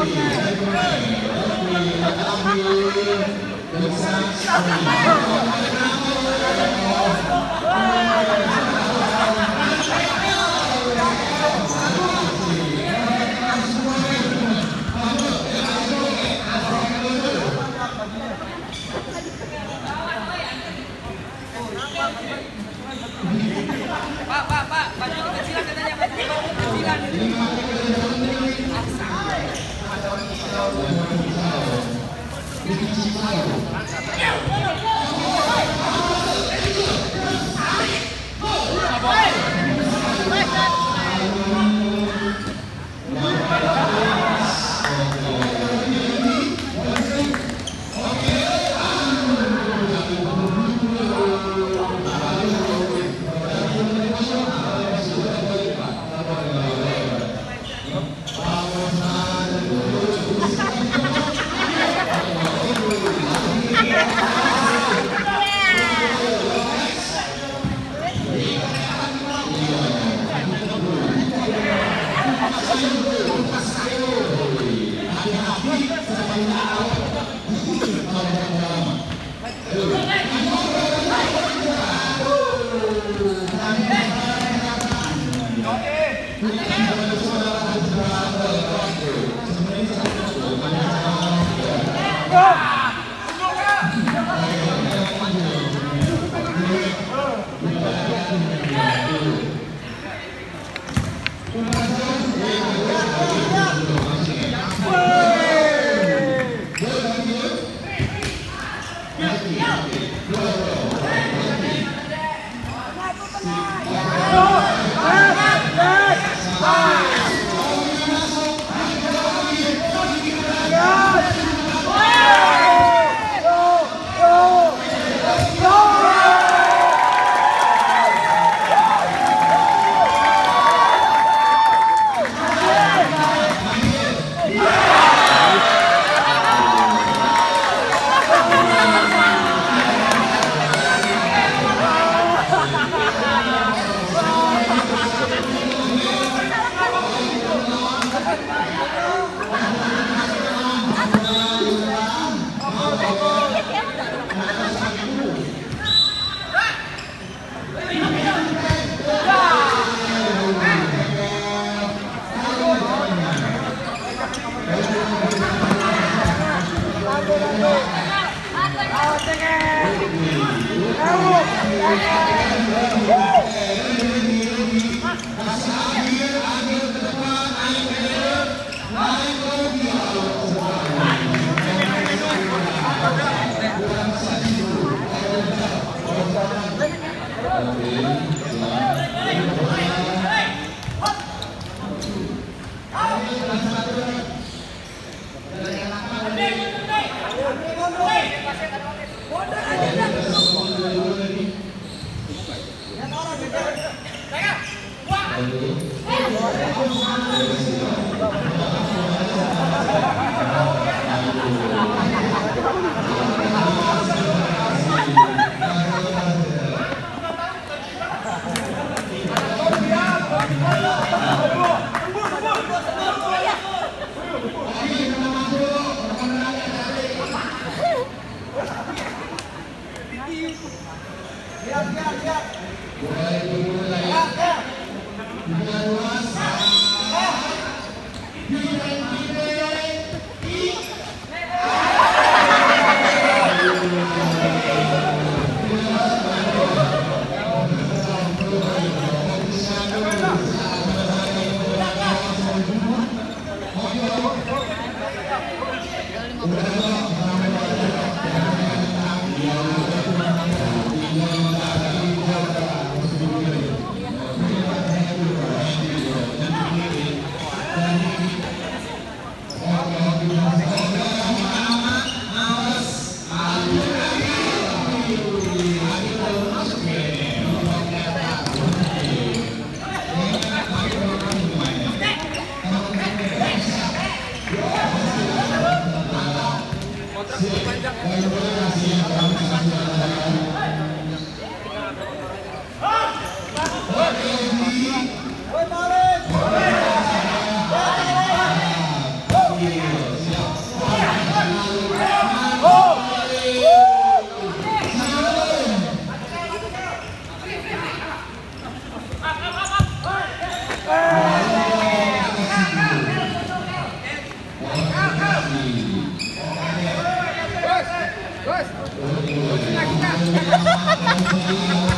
Thank you. 네. Amen. Dos.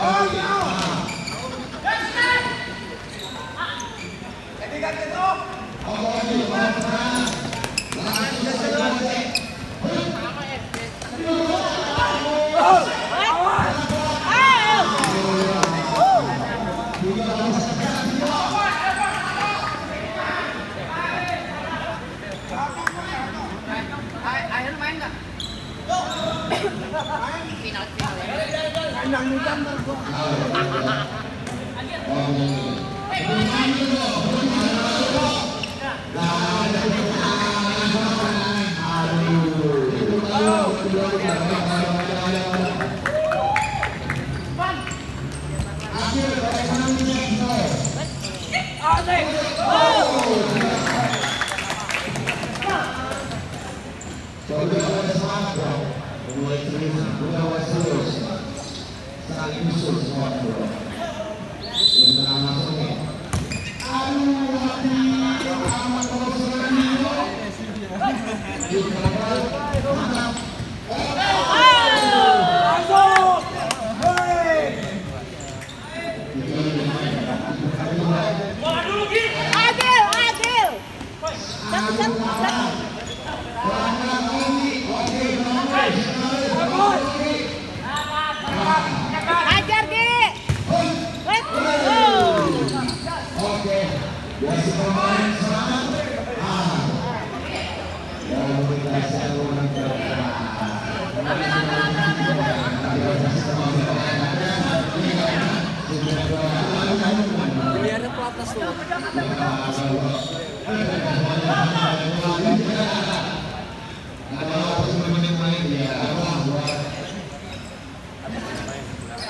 아, 아. Amen. Amen.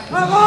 My.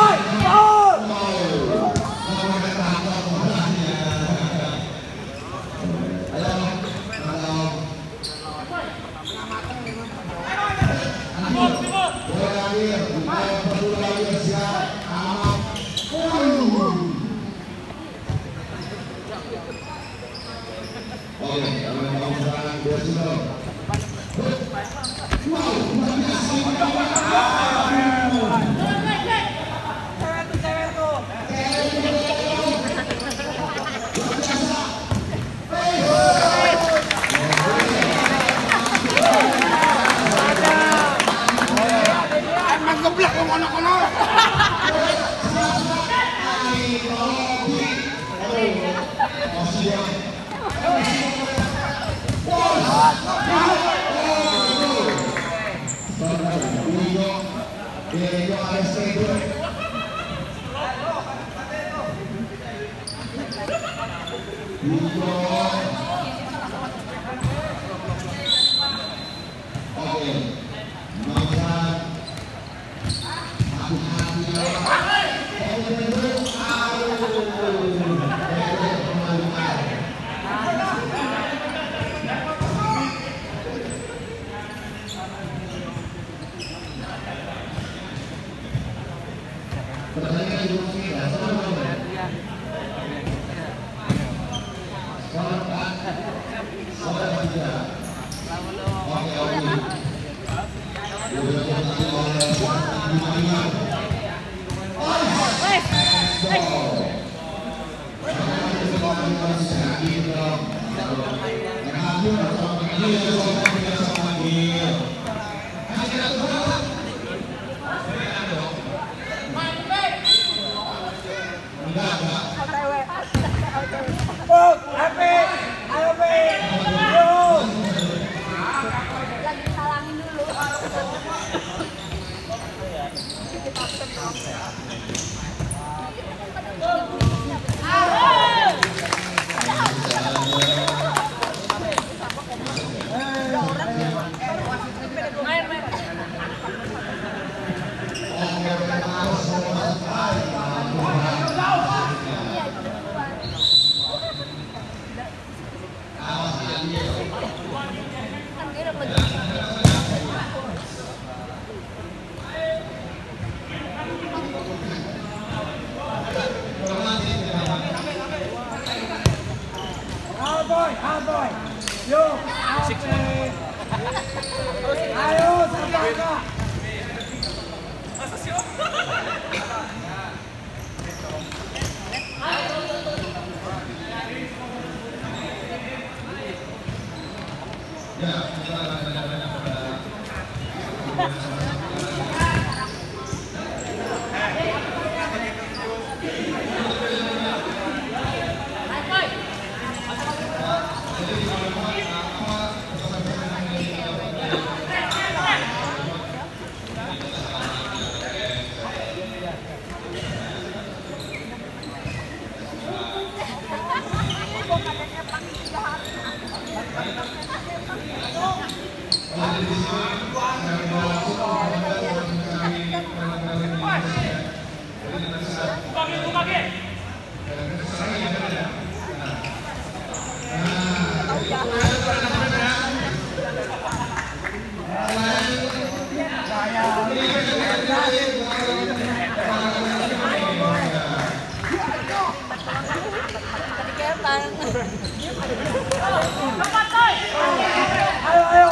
Ayo, ayo.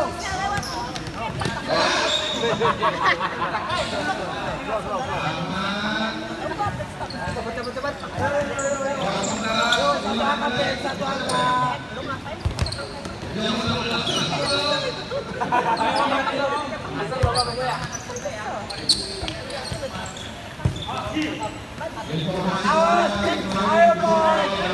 Awek, awek, awek.